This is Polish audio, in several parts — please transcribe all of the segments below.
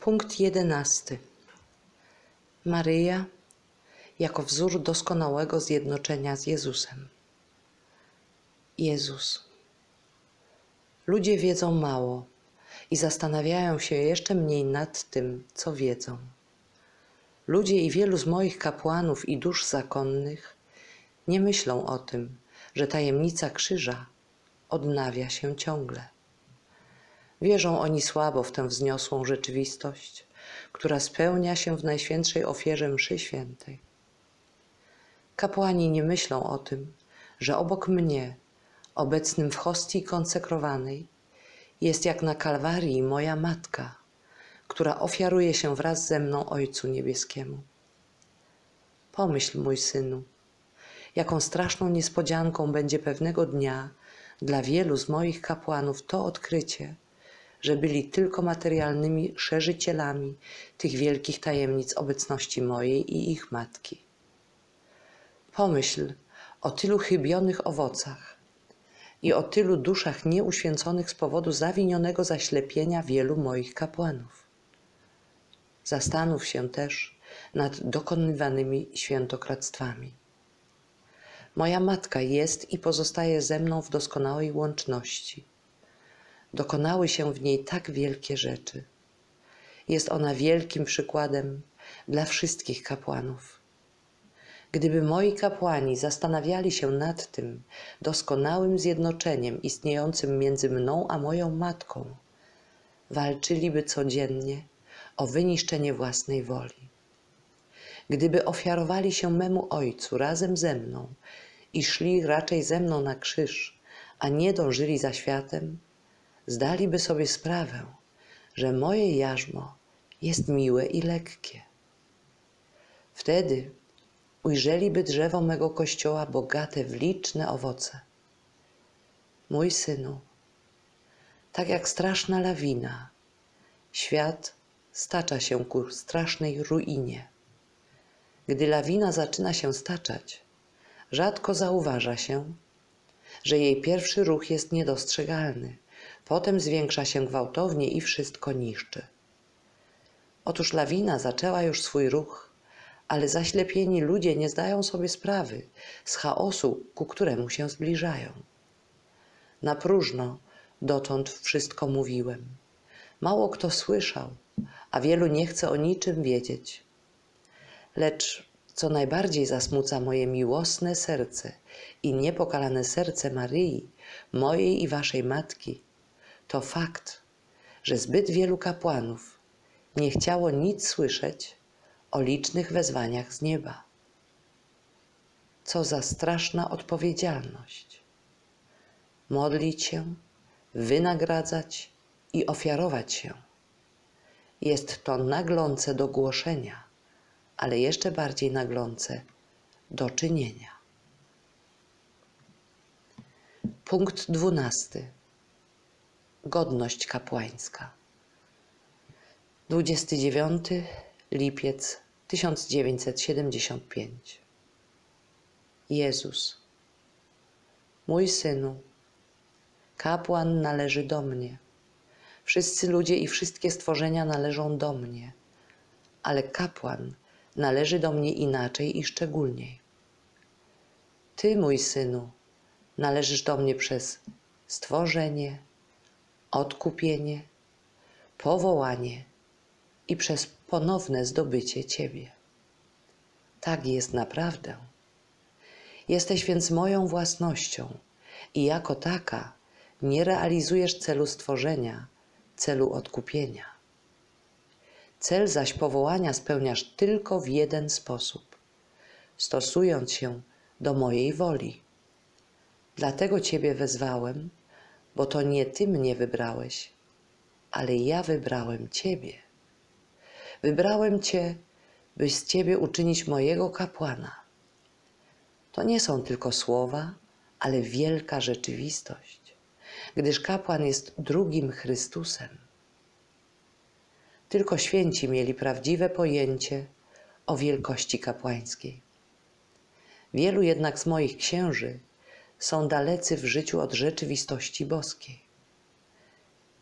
Punkt jedenasty. Maryja jako wzór doskonałego zjednoczenia z Jezusem. Jezus. Ludzie wiedzą mało i zastanawiają się jeszcze mniej nad tym, co wiedzą. Ludzie i wielu z moich kapłanów i dusz zakonnych nie myślą o tym, że tajemnica krzyża odnawia się ciągle. Wierzą oni słabo w tę wzniosłą rzeczywistość, która spełnia się w najświętszej ofierze mszy świętej. Kapłani nie myślą o tym, że obok mnie, obecnym w hostii konsekrowanej, jest jak na Kalwarii moja matka, która ofiaruje się wraz ze mną Ojcu Niebieskiemu. Pomyśl, mój synu, jaką straszną niespodzianką będzie pewnego dnia dla wielu z moich kapłanów to odkrycie, że byli tylko materialnymi szerzycielami tych wielkich tajemnic obecności mojej i ich matki. Pomyśl o tylu chybionych owocach i o tylu duszach nieuświęconych z powodu zawinionego zaślepienia wielu moich kapłanów. Zastanów się też nad dokonywanymi świętokradztwami. Moja matka jest i pozostaje ze mną w doskonałej łączności. Dokonały się w niej tak wielkie rzeczy. Jest ona wielkim przykładem dla wszystkich kapłanów. Gdyby moi kapłani zastanawiali się nad tym doskonałym zjednoczeniem istniejącym między mną a moją matką, walczyliby codziennie o wyniszczenie własnej woli. Gdyby ofiarowali się memu Ojcu razem ze mną i szli raczej ze mną na krzyż, a nie dążyli za światem, zdaliby sobie sprawę, że moje jarzmo jest miłe i lekkie. Wtedy ujrzeliby drzewo mego kościoła bogate w liczne owoce. Mój synu, tak jak straszna lawina, świat stacza się ku strasznej ruinie. Gdy lawina zaczyna się staczać, rzadko zauważa się, że jej pierwszy ruch jest niedostrzegalny, potem zwiększa się gwałtownie i wszystko niszczy. Otóż lawina zaczęła już swój ruch, ale zaślepieni ludzie nie zdają sobie sprawy z chaosu, ku któremu się zbliżają. Na próżno dotąd wszystko mówiłem. Mało kto słyszał, a wielu nie chce o niczym wiedzieć. Lecz co najbardziej zasmuca moje miłosne serce i niepokalane serce Maryi, mojej i waszej matki, to fakt, że zbyt wielu kapłanów nie chciało nic słyszeć o licznych wezwaniach z nieba. Co za straszna odpowiedzialność. Modlić się, wynagradzać i ofiarować się. Jest to naglące do głoszenia, ale jeszcze bardziej naglące do czynienia. Punkt dwunasty. Godność kapłańska. 29 lipiec 1975 Jezus Mój synu, kapłan należy do mnie. Wszyscy ludzie i wszystkie stworzenia należą do mnie, ale kapłan należy do mnie inaczej i szczególniej. Ty, mój synu, należysz do mnie przez stworzenie, odkupienie, powołanie i przez ponowne zdobycie Ciebie. Tak jest naprawdę. Jesteś więc moją własnością i jako taka nie realizujesz celu stworzenia, celu odkupienia. Cel zaś powołania spełniasz tylko w jeden sposób stosując się do mojej woli. Dlatego Ciebie wezwałem, bo to nie Ty mnie wybrałeś, ale ja wybrałem Ciebie. Wybrałem Cię, byś z Ciebie uczynić mojego kapłana. To nie są tylko słowa, ale wielka rzeczywistość, gdyż kapłan jest drugim Chrystusem. Tylko święci mieli prawdziwe pojęcie o wielkości kapłańskiej. Wielu jednak z moich księży są dalecy w życiu od rzeczywistości boskiej.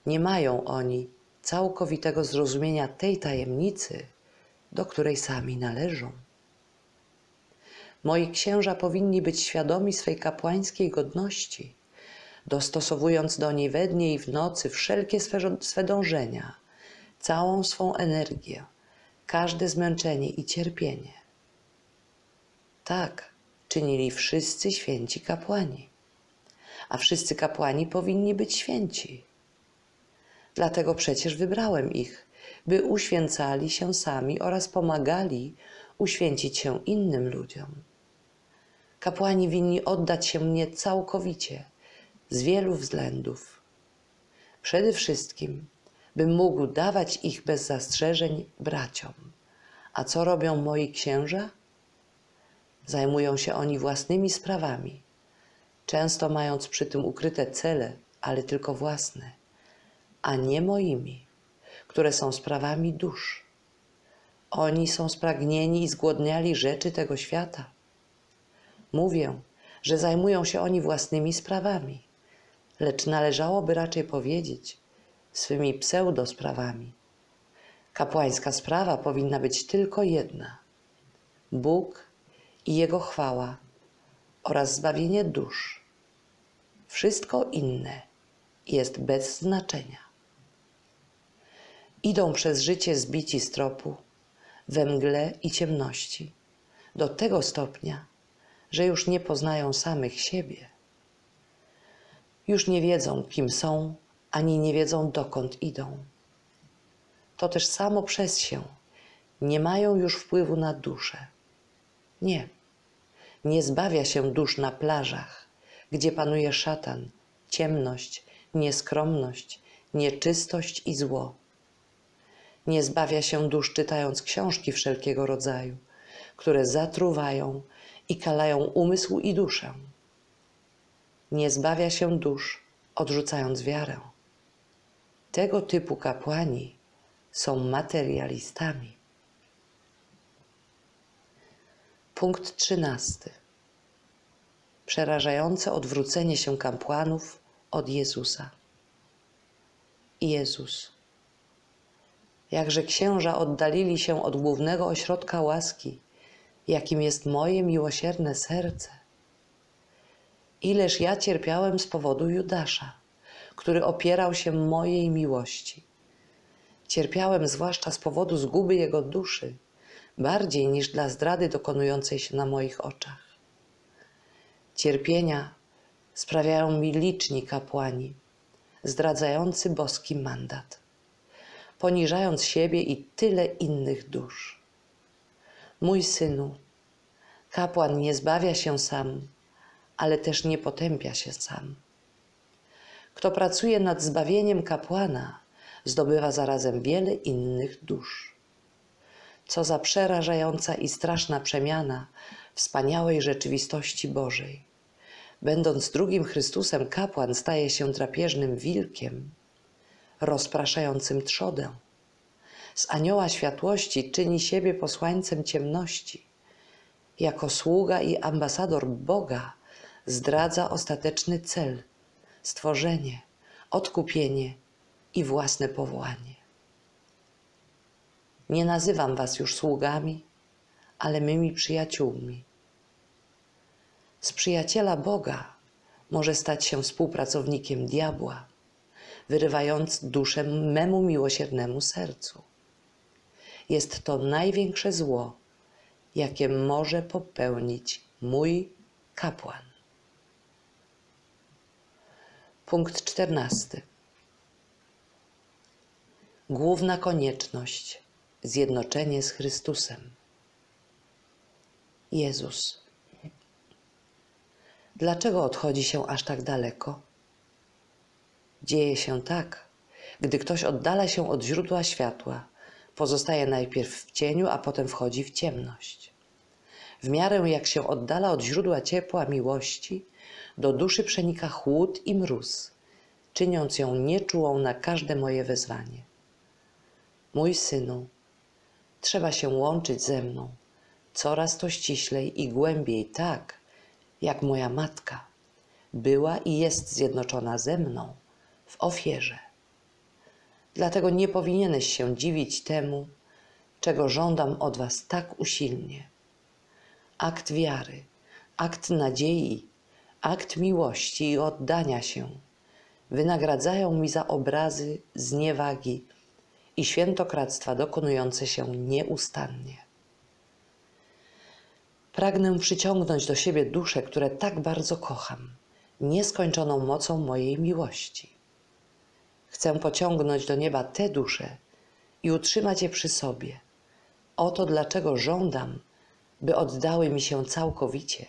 Nie mają oni całkowitego zrozumienia tej tajemnicy, do której sami należą. Moi księża powinni być świadomi swej kapłańskiej godności, dostosowując do niej we dnie i w nocy wszelkie swe, swe dążenia, całą swą energię, każde zmęczenie i cierpienie. Tak czynili wszyscy święci kapłani, a wszyscy kapłani powinni być święci. Dlatego przecież wybrałem ich, by uświęcali się sami oraz pomagali uświęcić się innym ludziom. Kapłani winni oddać się mnie całkowicie, z wielu względów. Przede wszystkim, bym mógł dawać ich bez zastrzeżeń braciom. A co robią moi księża? Zajmują się oni własnymi sprawami, często mając przy tym ukryte cele, ale tylko własne, a nie moimi, które są sprawami dusz. Oni są spragnieni i zgłodniali rzeczy tego świata. Mówię, że zajmują się oni własnymi sprawami, lecz należałoby raczej powiedzieć swymi pseudosprawami. Kapłańska sprawa powinna być tylko jedna: Bóg i Jego chwała oraz zbawienie dusz. Wszystko inne jest bez znaczenia. Idą przez życie zbici z tropu, we mgle i ciemności, do tego stopnia, że już nie poznają samych siebie. Już nie wiedzą, kim są, ani nie wiedzą, dokąd idą. To też samo przez się nie mają już wpływu na duszę. Nie, nie zbawia się dusz na plażach, gdzie panuje szatan, ciemność, nieskromność, nieczystość i zło. Nie zbawia się dusz czytając książki wszelkiego rodzaju, które zatruwają i kalają umysł i duszę. Nie zbawia się dusz odrzucając wiarę. Tego typu kapłani są materialistami. Punkt trzynasty. Przerażające odwrócenie się kapłanów od Jezusa. Jezus. Jakże księża oddalili się od głównego ośrodka łaski, jakim jest moje miłosierne serce. Ileż ja cierpiałem z powodu Judasza, który opierał się mojej miłości. Cierpiałem zwłaszcza z powodu zguby jego duszy, bardziej niż dla zdrady dokonującej się na moich oczach. Cierpienia sprawiają mi liczni kapłani, zdradzający boski mandat, poniżając siebie i tyle innych dusz. Mój synu, kapłan nie zbawia się sam, ale też nie potępia się sam. Kto pracuje nad zbawieniem kapłana, zdobywa zarazem wiele innych dusz. Co za przerażająca i straszna przemiana wspaniałej rzeczywistości Bożej. Będąc drugim Chrystusem, kapłan staje się drapieżnym wilkiem, rozpraszającym trzodę. Z anioła światłości czyni siebie posłańcem ciemności. Jako sługa i ambasador Boga zdradza ostateczny cel stworzenie, odkupienie i własne powołanie. Nie nazywam Was już sługami, ale mymi przyjaciółmi. Z przyjaciela Boga może stać się współpracownikiem diabła, wyrywając duszę memu miłosiernemu sercu. Jest to największe zło, jakie może popełnić mój kapłan. Punkt czternasty. Główna konieczność zjednoczenie z Chrystusem. Jezus. Dlaczego odchodzi się aż tak daleko? Dzieje się tak, gdy ktoś oddala się od źródła światła, pozostaje najpierw w cieniu, a potem wchodzi w ciemność. W miarę jak się oddala od źródła ciepła miłości, do duszy przenika chłód i mróz, czyniąc ją nieczułą na każde moje wezwanie. Mój synu, trzeba się łączyć ze mną coraz to ściślej i głębiej, tak jak moja matka była i jest zjednoczona ze mną w ofierze. Dlatego nie powinieneś się dziwić temu, czego żądam od Was tak usilnie. Akt wiary, akt nadziei, akt miłości i oddania się wynagradzają mi za obrazy, zniewagi i świętokradztwa dokonujące się nieustannie. Pragnę przyciągnąć do siebie dusze, które tak bardzo kocham, nieskończoną mocą mojej miłości. Chcę pociągnąć do nieba te dusze i utrzymać je przy sobie. Oto dlaczego żądam, by oddały mi się całkowicie,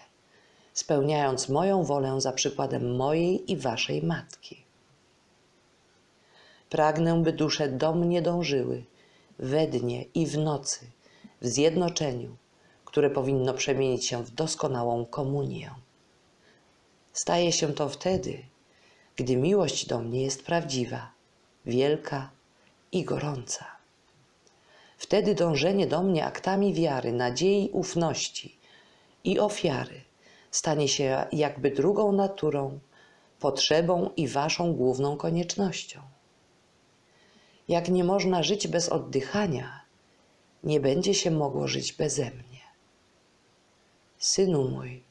spełniając moją wolę za przykładem mojej i waszej matki. Pragnę, by dusze do mnie dążyły we dnie i w nocy, w zjednoczeniu, które powinno przemienić się w doskonałą komunię. Staje się to wtedy, gdy miłość do mnie jest prawdziwa, wielka i gorąca. Wtedy dążenie do mnie aktami wiary, nadziei, ufności i ofiary stanie się jakby drugą naturą, potrzebą i waszą główną koniecznością. Jak nie można żyć bez oddychania, nie będzie się mogło żyć beze mnie. Synu mój,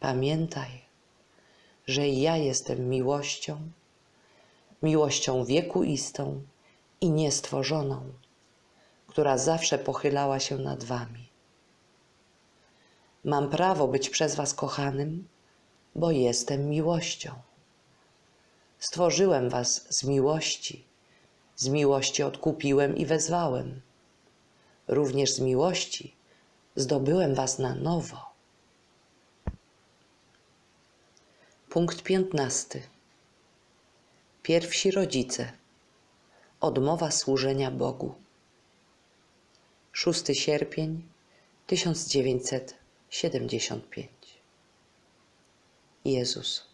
pamiętaj, że ja jestem miłością, miłością wiekuistą i niestworzoną, która zawsze pochylała się nad wami. Mam prawo być przez was kochanym, bo jestem miłością. Stworzyłem was z miłości, z miłości odkupiłem i wezwałem. Również z miłości zdobyłem was na nowo. Punkt piętnasty. Pierwsi rodzice. Odmowa służenia Bogu. 6 sierpień 1975. Jezus.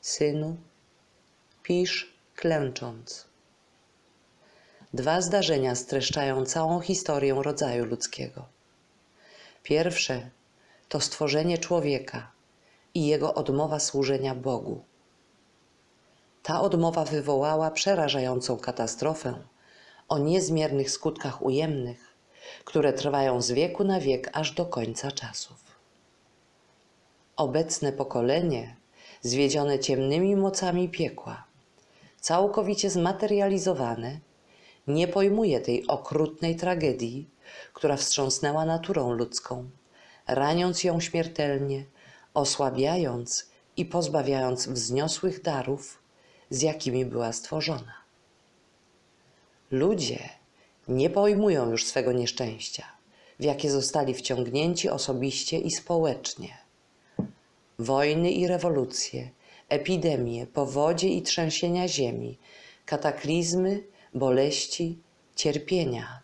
Synu, pisz klęcząc. Dwa zdarzenia streszczają całą historię rodzaju ludzkiego. Pierwsze to stworzenie człowieka i jego odmowa służenia Bogu. Ta odmowa wywołała przerażającą katastrofę o niezmiernych skutkach ujemnych, które trwają z wieku na wiek aż do końca czasów. Obecne pokolenie, zwiedzione ciemnymi mocami piekła, całkowicie zmaterializowane, nie pojmuje tej okrutnej tragedii, która wstrząsnęła naturą ludzką, raniąc ją śmiertelnie, osłabiając i pozbawiając wzniosłych darów, z jakimi była stworzona. Ludzie nie pojmują już swego nieszczęścia, w jakie zostali wciągnięci osobiście i społecznie. Wojny i rewolucje, epidemie, powodzie i trzęsienia ziemi, kataklizmy, boleści, cierpienia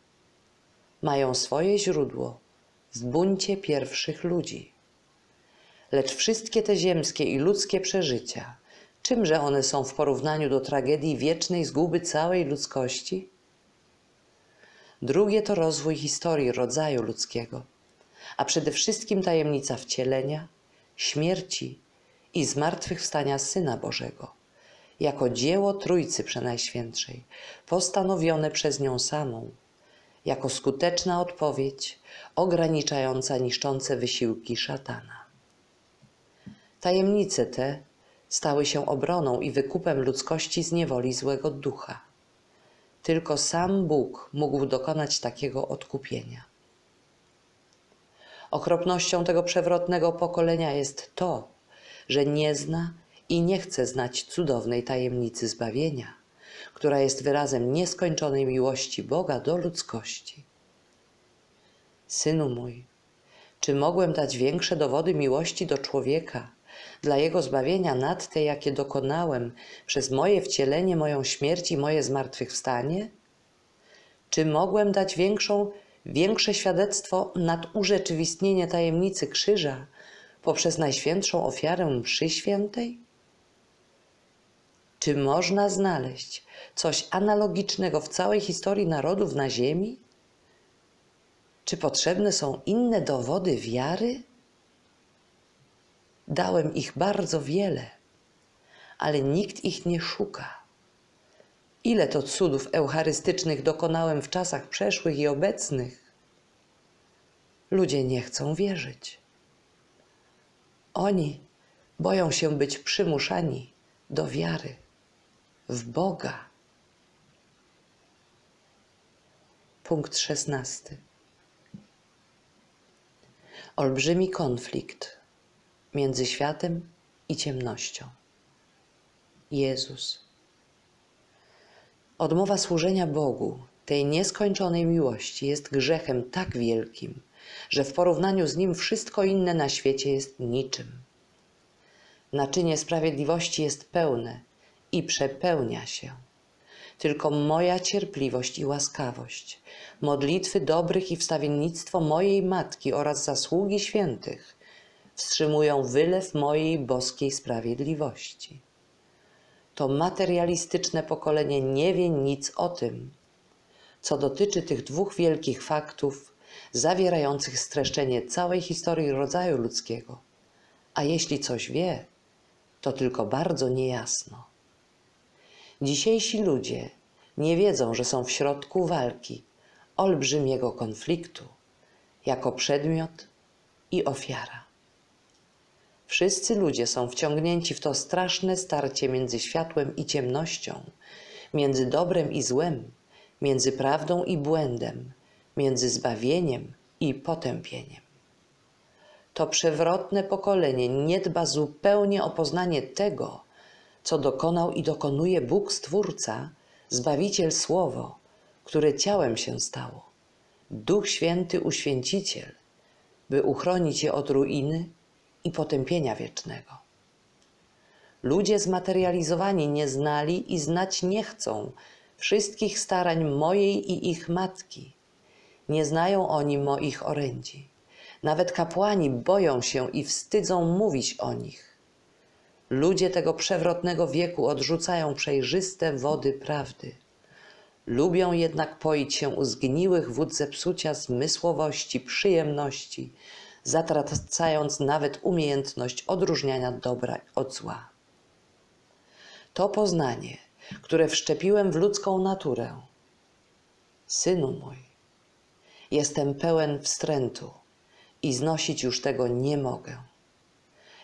mają swoje źródło w buncie pierwszych ludzi. Lecz wszystkie te ziemskie i ludzkie przeżycia, czymże one są w porównaniu do tragedii wiecznej zguby całej ludzkości? Drugie to rozwój historii rodzaju ludzkiego, a przede wszystkim tajemnica wcielenia, śmierci i zmartwychwstania Syna Bożego, jako dzieło Trójcy Przenajświętszej, postanowione przez nią samą, jako skuteczna odpowiedź ograniczająca niszczące wysiłki szatana. Tajemnice te stały się obroną i wykupem ludzkości z niewoli złego ducha. Tylko sam Bóg mógł dokonać takiego odkupienia. Okropnością tego przewrotnego pokolenia jest to, że nie zna i nie chce znać cudownej tajemnicy zbawienia, która jest wyrazem nieskończonej miłości Boga do ludzkości. Synu mój, czy mogłem dać większe dowody miłości do człowieka, dla jego zbawienia nad te, jakie dokonałem przez moje wcielenie, moją śmierć i moje zmartwychwstanie? Czy mogłem dać większą, większe świadectwo nad urzeczywistnienie tajemnicy krzyża poprzez najświętszą ofiarę mszy świętej? Czy można znaleźć coś analogicznego w całej historii narodów na Ziemi? Czy potrzebne są inne dowody wiary? Dałem ich bardzo wiele, ale nikt ich nie szuka. Ile to cudów eucharystycznych dokonałem w czasach przeszłych i obecnych? Ludzie nie chcą wierzyć. Oni boją się być przymuszani do wiary w Boga. Punkt szesnasty. Olbrzymi konflikt między światem i ciemnością. Jezus. Odmowa służenia Bogu, tej nieskończonej miłości, jest grzechem tak wielkim, że w porównaniu z nim wszystko inne na świecie jest niczym. Naczynie sprawiedliwości jest pełne i przepełnia się. Tylko moja cierpliwość i łaskawość, modlitwy dobrych i wstawiennictwo mojej matki oraz zasługi świętych wstrzymują wylew mojej boskiej sprawiedliwości. To materialistyczne pokolenie nie wie nic o tym, co dotyczy tych dwóch wielkich faktów zawierających streszczenie całej historii rodzaju ludzkiego. A jeśli coś wie, to tylko bardzo niejasno. Dzisiejsi ludzie nie wiedzą, że są w środku walki, olbrzymiego konfliktu, jako przedmiot i ofiara. Wszyscy ludzie są wciągnięci w to straszne starcie między światłem i ciemnością, między dobrem i złem, między prawdą i błędem, między zbawieniem i potępieniem. To przewrotne pokolenie nie dba zupełnie o poznanie tego, co dokonał i dokonuje Bóg Stwórca, Zbawiciel Słowo, które ciałem się stało, Duch Święty Uświęciciel, by uchronić je od ruiny i potępienia wiecznego. Ludzie zmaterializowani nie znali i znać nie chcą wszystkich starań mojej i ich matki. Nie znają oni moich orędzi. Nawet kapłani boją się i wstydzą mówić o nich. Ludzie tego przewrotnego wieku odrzucają przejrzyste wody prawdy. Lubią jednak poić się u zgniłych wód zepsucia zmysłowości, przyjemności, zatracając nawet umiejętność odróżniania dobra od zła. To poznanie, które wszczepiłem w ludzką naturę. Synu mój, jestem pełen wstrętu i znosić już tego nie mogę.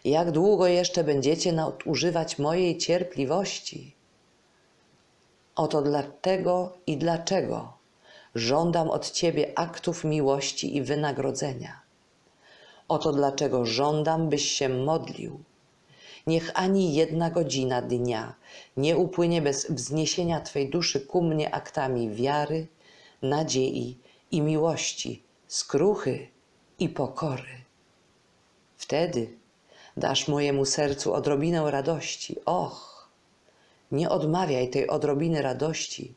Jak długo jeszcze będziecie nadużywać mojej cierpliwości? Oto dlatego i dlaczego żądam od Ciebie aktów miłości i wynagrodzenia. Oto dlaczego żądam, byś się modlił. Niech ani jedna godzina dnia nie upłynie bez wzniesienia Twej duszy ku mnie aktami wiary, nadziei i miłości, skruchy i pokory. Wtedy dasz mojemu sercu odrobinę radości. Och, nie odmawiaj tej odrobiny radości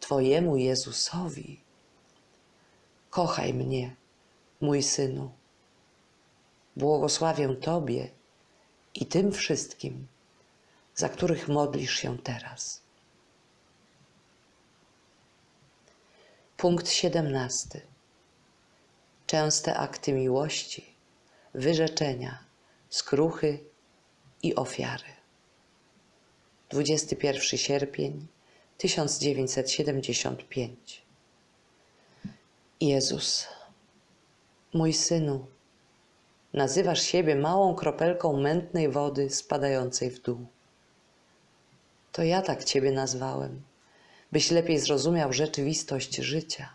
Twojemu Jezusowi. Kochaj mnie, mój synu. Błogosławię Tobie i tym wszystkim, za których modlisz się teraz. Punkt 17. Częste akty miłości, wyrzeczenia, skruchy i ofiary. 21 sierpień 1975. Jezus, mój synu, nazywasz siebie małą kropelką mętnej wody spadającej w dół. To ja tak Ciebie nazwałem, byś lepiej zrozumiał rzeczywistość życia.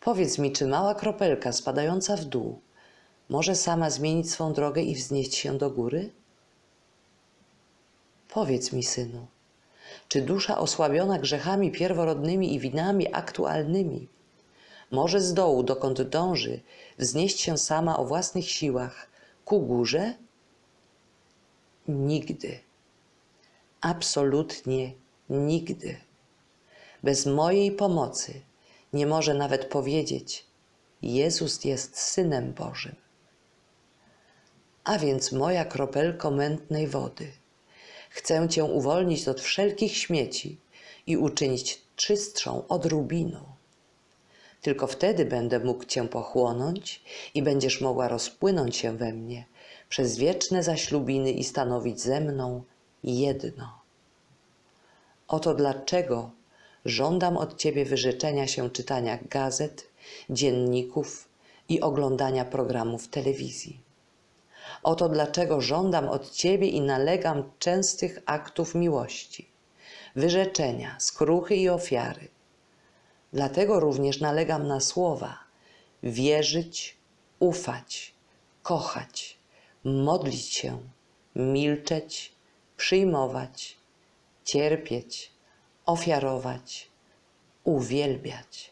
Powiedz mi, czy mała kropelka spadająca w dół może sama zmienić swą drogę i wznieść się do góry? Powiedz mi, synu, czy dusza osłabiona grzechami pierworodnymi i winami aktualnymi może z dołu, dokąd dąży, wznieść się sama o własnych siłach ku górze? Nigdy. Absolutnie nigdy. Bez mojej pomocy nie może nawet powiedzieć: Jezus jest synem Bożym. A więc moja kropelko mętnej wody, chcę Cię uwolnić od wszelkich śmieci i uczynić czystszą od rubinu. Tylko wtedy będę mógł Cię pochłonąć i będziesz mogła rozpłynąć się we mnie przez wieczne zaślubiny i stanowić ze mną jedno. Oto dlaczego żądam od Ciebie wyrzeczenia się czytania gazet, dzienników i oglądania programów telewizji. Oto dlaczego żądam od Ciebie i nalegam częstych aktów miłości, wyrzeczenia, skruchy i ofiary. Dlatego również nalegam na słowa wierzyć, ufać, kochać, modlić się, milczeć, przyjmować, cierpieć, ofiarować, uwielbiać.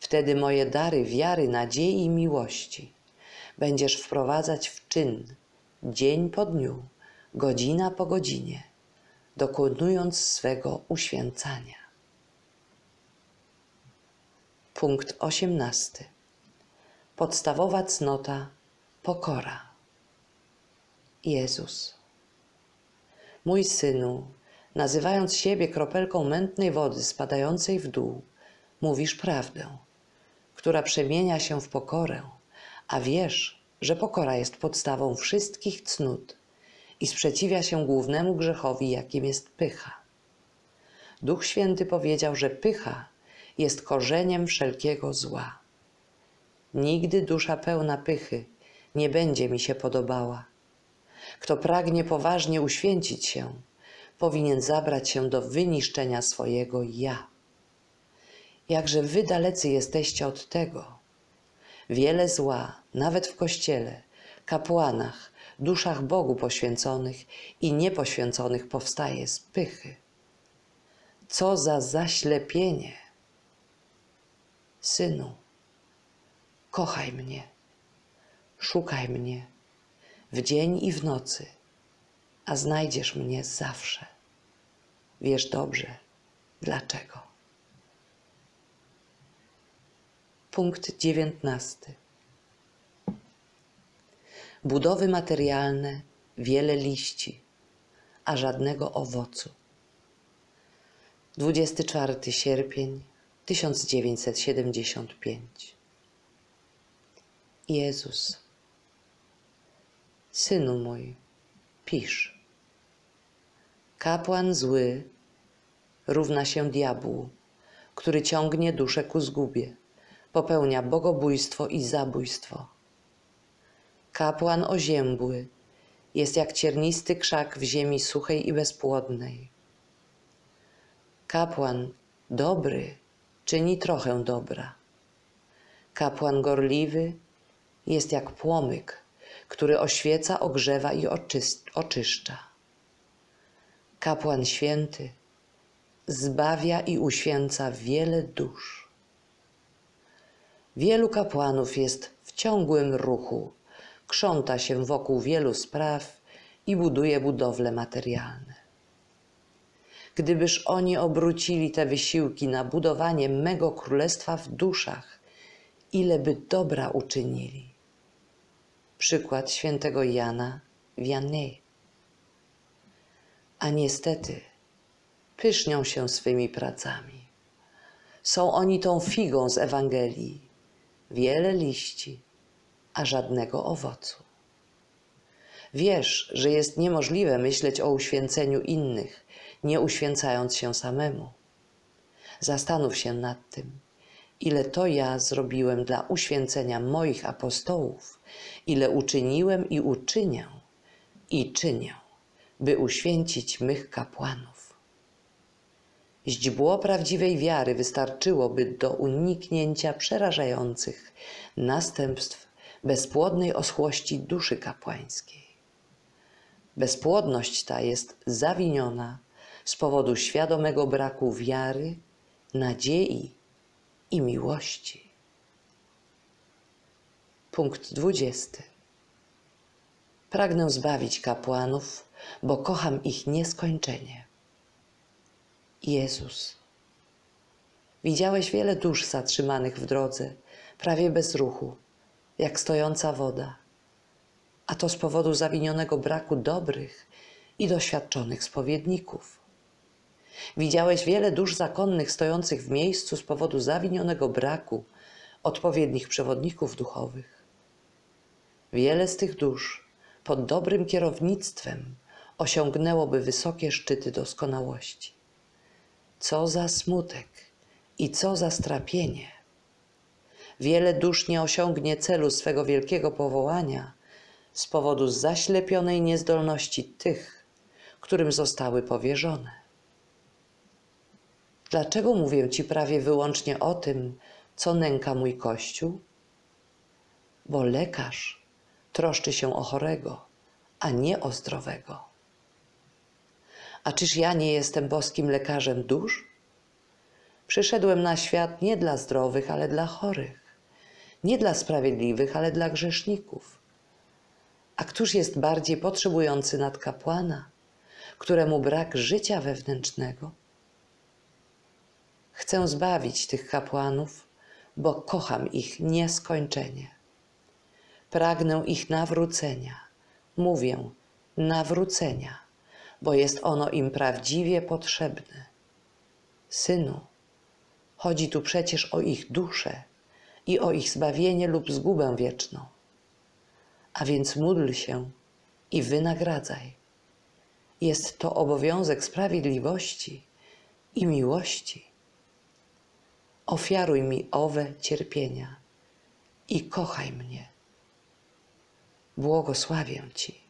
Wtedy moje dary wiary, nadziei i miłości będziesz wprowadzać w czyn dzień po dniu, godzina po godzinie, dokonując swego uświęcania. Punkt osiemnasty. Podstawowa cnota pokora. Jezus. Mój synu, nazywając siebie kropelką mętnej wody spadającej w dół, mówisz prawdę, która przemienia się w pokorę, a wiesz, że pokora jest podstawą wszystkich cnót i sprzeciwia się głównemu grzechowi, jakim jest pycha. Duch Święty powiedział, że pycha jest korzeniem wszelkiego zła. Nigdy dusza pełna pychy nie będzie mi się podobała. Kto pragnie poważnie uświęcić się, powinien zabrać się do wyniszczenia swojego ja. Jakże wy dalecy jesteście od tego. Wiele zła, nawet w kościele, kapłanach, duszach Bogu poświęconych i niepoświęconych powstaje z pychy. Co za zaślepienie! Synu, kochaj mnie, szukaj mnie w dzień i w nocy, a znajdziesz mnie zawsze. Wiesz dobrze, dlaczego. Punkt dziewiętnasty. Budowy materialne, wiele liści, a żadnego owocu. 24 sierpień 1975 Jezus Synu mój, pisz. Kapłan zły równa się diabłu, który ciągnie duszę ku zgubie, popełnia bogobójstwo i zabójstwo. Kapłan oziębły jest jak ciernisty krzak w ziemi suchej i bezpłodnej. Kapłan dobry czyni trochę dobra. Kapłan gorliwy jest jak płomyk, który oświeca, ogrzewa i oczyszcza. Kapłan święty zbawia i uświęca wiele dusz. Wielu kapłanów jest w ciągłym ruchu, krząta się wokół wielu spraw i buduje budowle materialne. Gdybyż oni obrócili te wysiłki na budowanie mego królestwa w duszach, ile by dobra uczynili. Przykład świętego Jana Vianney. A niestety pysznią się swymi pracami. Są oni tą figą z Ewangelii. Wiele liści, a żadnego owocu. Wiesz, że jest niemożliwe myśleć o uświęceniu innych, nie uświęcając się samemu. Zastanów się nad tym, ile to ja zrobiłem dla uświęcenia moich apostołów, ile uczyniłem i uczynię i czynię, by uświęcić mych kapłanów. Źdźbło prawdziwej wiary wystarczyłoby do uniknięcia przerażających następstw bezpłodnej oschłości duszy kapłańskiej. Bezpłodność ta jest zawiniona z powodu świadomego braku wiary, nadziei i miłości. Punkt dwudziesty. Pragnę zbawić kapłanów, bo kocham ich nieskończenie. Jezus. Widziałeś wiele dusz zatrzymanych w drodze, prawie bez ruchu, jak stojąca woda, a to z powodu zawinionego braku dobrych i doświadczonych spowiedników. Widziałeś wiele dusz zakonnych stojących w miejscu z powodu zawinionego braku odpowiednich przewodników duchowych. Wiele z tych dusz pod dobrym kierownictwem osiągnęłoby wysokie szczyty doskonałości. Co za smutek i co za strapienie! Wiele dusz nie osiągnie celu swego wielkiego powołania z powodu zaślepionej niezdolności tych, którym zostały powierzone. Dlaczego mówię Ci prawie wyłącznie o tym, co nęka mój Kościół? Bo lekarz troszczy się o chorego, a nie o zdrowego. A czyż ja nie jestem boskim lekarzem dusz? Przyszedłem na świat nie dla zdrowych, ale dla chorych, nie dla sprawiedliwych, ale dla grzeszników. A któż jest bardziej potrzebujący nad kapłana, któremu brak życia wewnętrznego? Chcę zbawić tych kapłanów, bo kocham ich nieskończenie. Pragnę ich nawrócenia. Mówię nawrócenia, bo jest ono im prawdziwie potrzebne. Synu, chodzi tu przecież o ich duszę i o ich zbawienie lub zgubę wieczną. A więc módl się i wynagradzaj. Jest to obowiązek sprawiedliwości i miłości. Ofiaruj mi owe cierpienia i kochaj mnie. Błogosławię Ci.